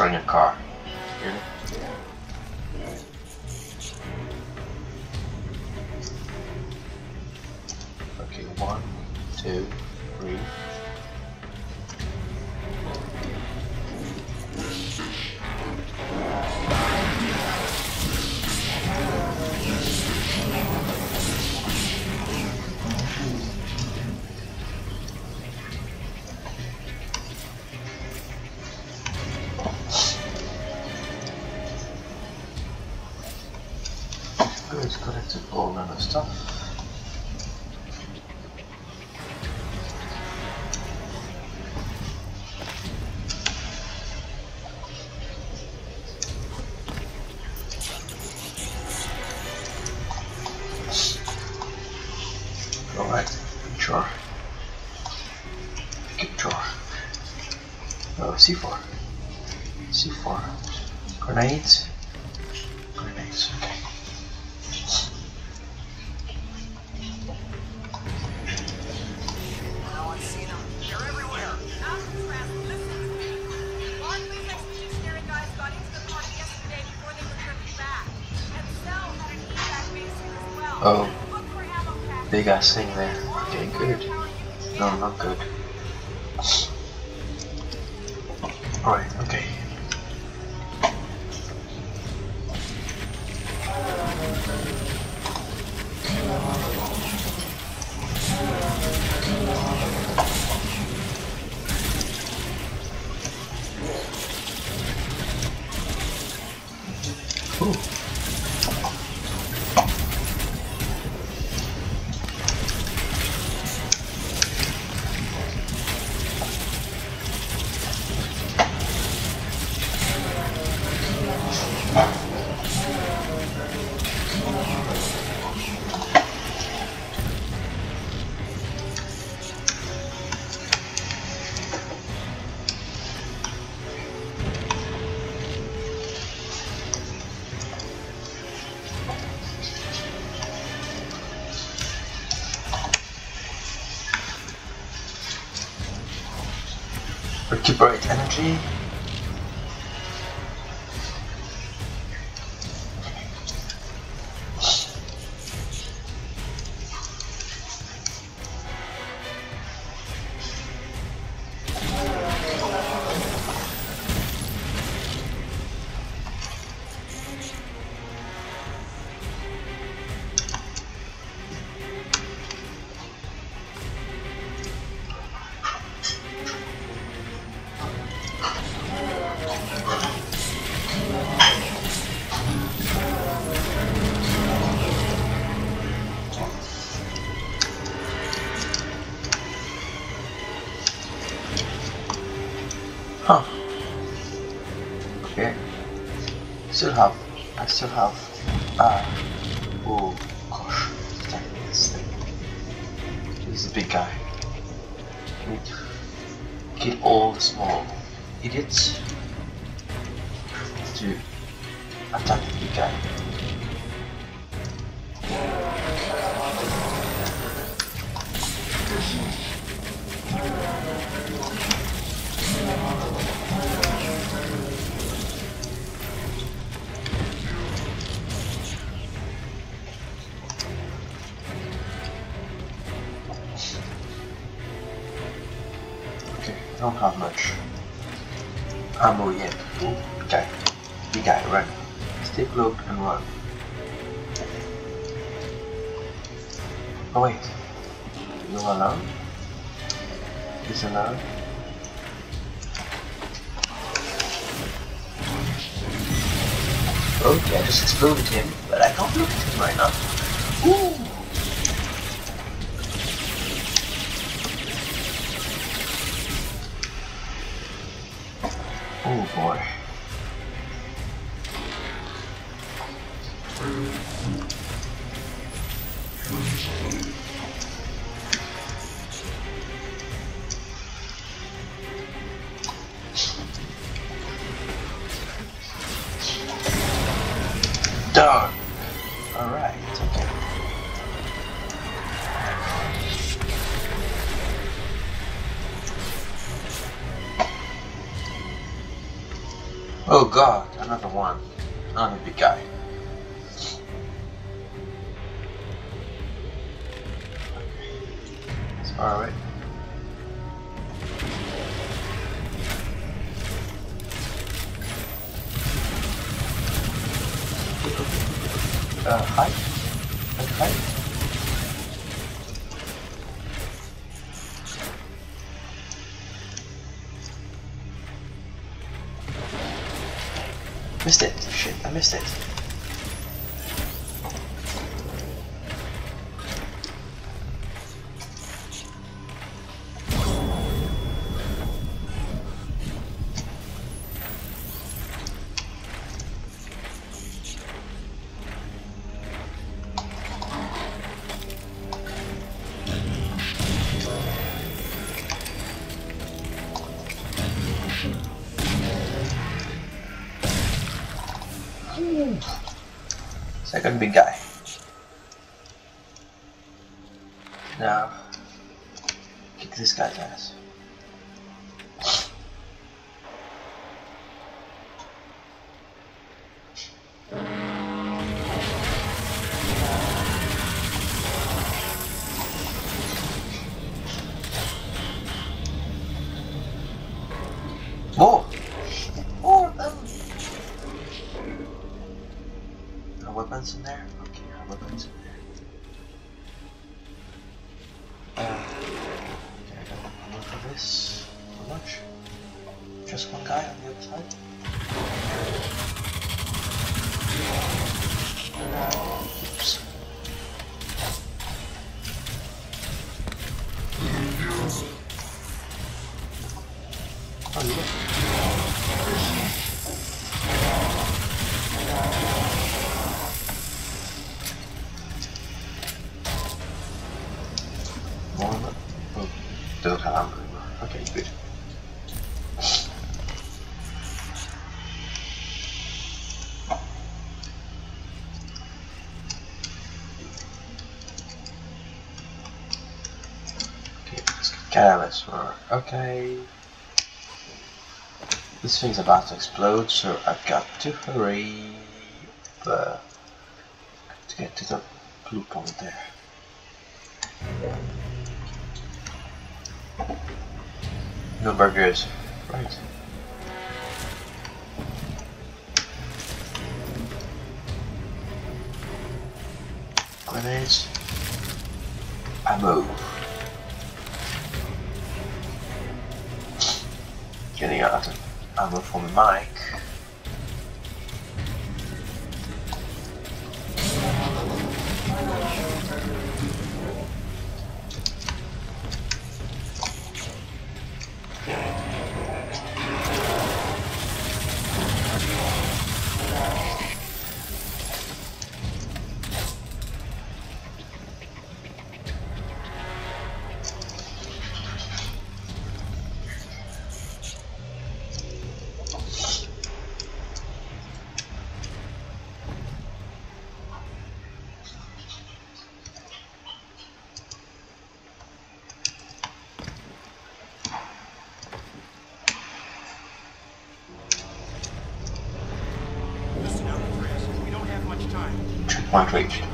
destroying a car. Okay, one, two, three. Good, collected oh, all none of stuff. Oh, C4. C4. Grenades. Grenades, Oh. oh. Look for ammo packs. Big ass thing there. Okay, good. No, not good. Alright, okay. Ooh. Recuperate energy. Huh. Okay. Still have. I still have. Uh. Oh gosh. This thing. He's the big guy. We need to kill all the small idiots to attack the big guy. Okay, I don't have much ammo yet. Big guy. Big guy, run. Stay cloaked and run. Oh wait. You alone? He's alone? Okay, I just exploded him, but I can't look at him right now. Ooh! Oh god, another one. Another big guy. It's. Uh? Hi? Missed it. Shit, I missed it. Second big guy. Now, kick this guy's ass. Weapons in there? Okay, no weapons in there. Uh, okay, I got one more for this. How much? Just one guy on the other side? Oops. Oh, you careless for okay. This thing's about to explode, so I've got to hurry to get to the blue point there. No burgers. Right. Grenades. Ammo. Getting out of ammo for my mic.